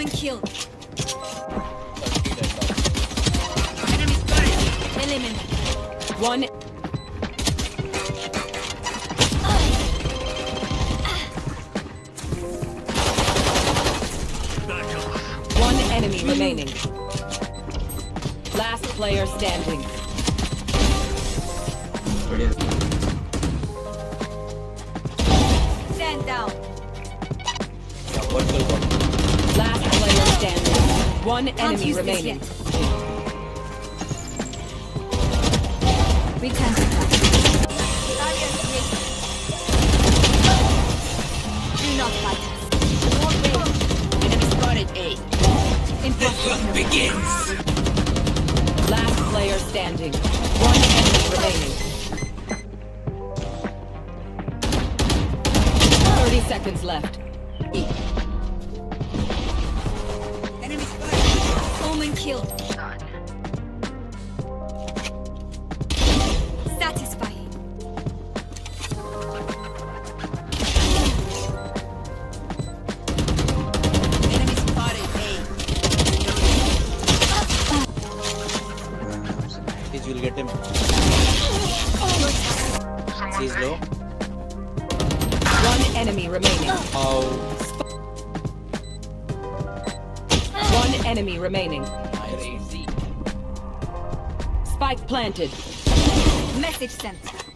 Omen killed. Thirty dead dog. Enemy spotted. Eliminate. One. One enemy remaining. Last player standing. Stand down. Yeah, vertical got. Last player standing. One Can't enemy use this remaining. yet. Return to class. Barrier. Do not fight us. More range. Enemy spotted A. Impossible. Begins. Last player standing. One enemy remaining. 30 seconds left. Enemy spotted. Omen. Satisfying. Enemy spotted. A. Please, you'll get him. He's low. One enemy remaining. How? One enemy remaining. Nice. Spike planted. Message sent.